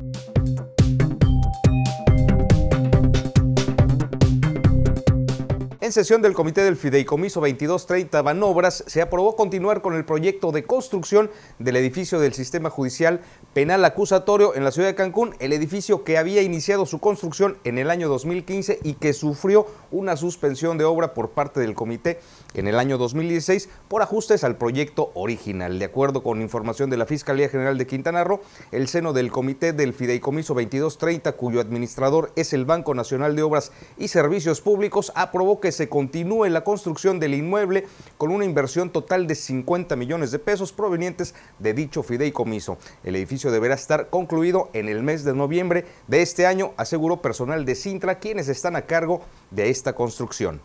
Thank you En sesión del Comité del Fideicomiso 2230 Banobras se aprobó continuar con el proyecto de construcción del edificio del Sistema Judicial Penal Acusatorio en la ciudad de Cancún, el edificio que había iniciado su construcción en el año 2015 y que sufrió una suspensión de obra por parte del comité en el año 2016 por ajustes al proyecto original. De acuerdo con información de la Fiscalía General de Quintana Roo, el seno del Comité del Fideicomiso 2230, cuyo administrador es el Banco Nacional de Obras y Servicios Públicos, aprobó que se continúe la construcción del inmueble con una inversión total de 50 millones de pesos provenientes de dicho fideicomiso. El edificio deberá estar concluido en el mes de noviembre de este año, aseguró personal de Sintra, quienes están a cargo de esta construcción.